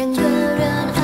两个人。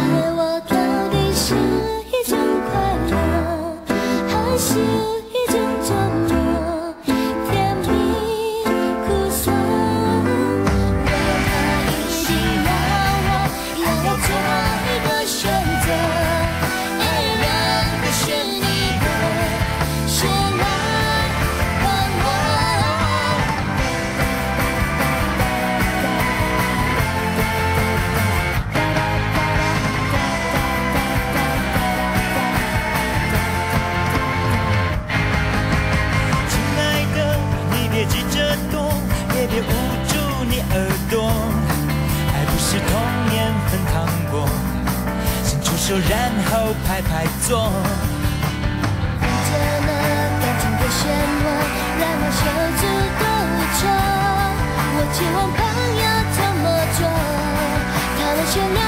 手，然后排排坐。陷入了感情的漩涡，让我求助无门。我请问朋友怎么做？他能原？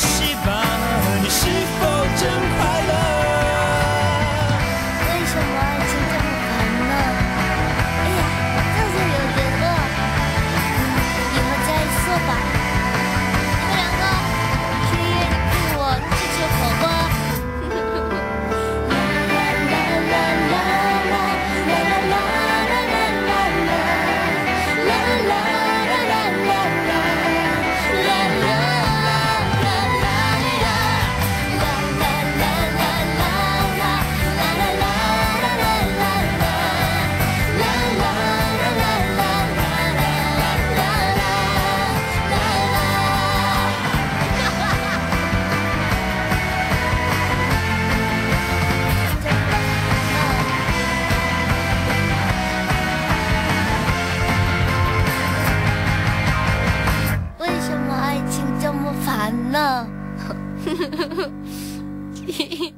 she 呵呵嘿嘿